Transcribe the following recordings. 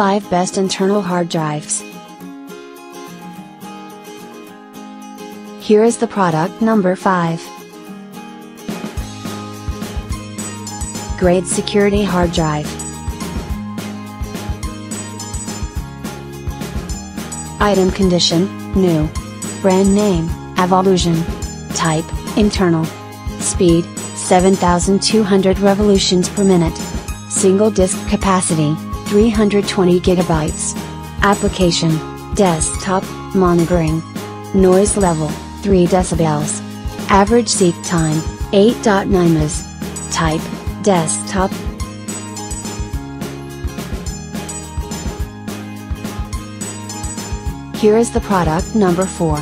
5 Best Internal Hard Drives. Here is the product number 5. Grade Security Hard Drive. Item Condition, New. Brand Name, Evolution. Type, Internal. Speed, 7200 revolutions per minute. Single disk capacity, 320 gigabytes. Application, Desktop, Monitoring. Noise level, 3 decibels. Average seek time, 8.9 ms. Type, Desktop. Here is the product number 4.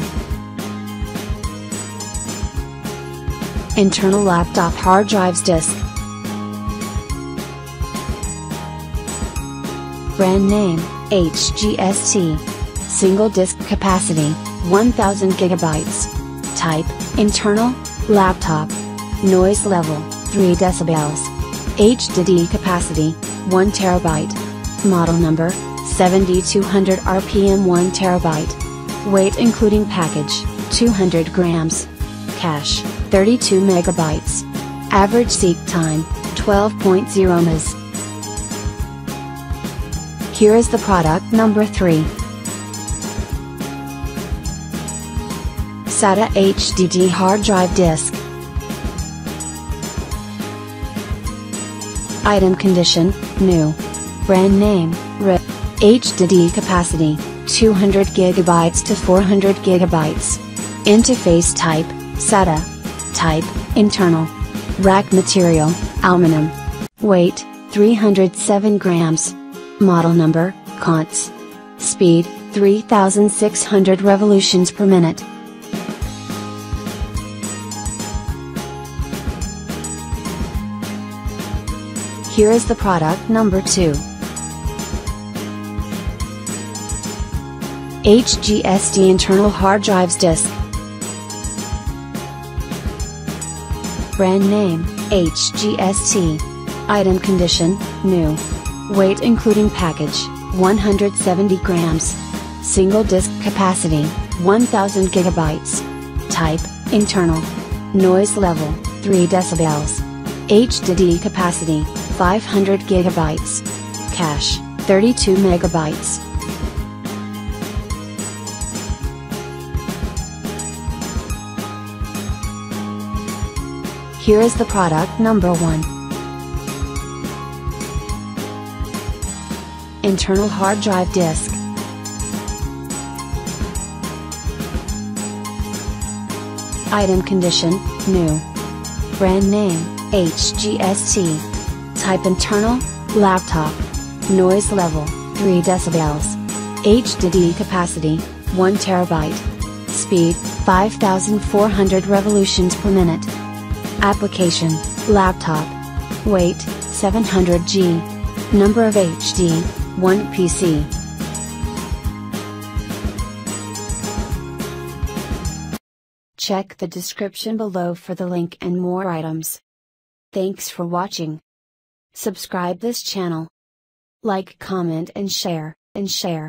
Internal laptop hard drives disk. Brand name, HGST. Single disk capacity, 1000 gigabytes. Type, internal, laptop. Noise level, 3 decibels. HDD capacity, 1 terabyte. Model number, 7200 RPM 1 terabyte. Weight including package, 200 grams. Cache, 32 megabytes. Average seek time, 12.0 ms. Here is the product number 3. SATA HDD hard drive disk. Item condition, new. Brand name, RIP. HDD capacity, 200 GB to 400 GB. Interface type, SATA. Type, internal. Rack material, aluminum. Weight, 307 grams. Model number, CONTS. Speed, 3600 revolutions per minute. Here is the product number 2. HGST internal hard drives disk. Brand name, HGST. Item condition, new. Weight including package, 170 grams. Single disk capacity, 1000 gigabytes. Type, internal. Noise level, 3 decibels. HDD capacity, 500 gigabytes. Cache, 32 megabytes. Here is the product number 1. Internal hard drive disk. Item condition, new. Brand name, HGST. Type internal, laptop. Noise level, 3 decibels. HDD capacity, 1 terabyte. Speed, 5400 revolutions per minute. Application, laptop. Weight, 700G. Number of HD, 1 PC. Check the description below for the link and more items. Thanks for watching. Subscribe this channel. Like comment and share, and share.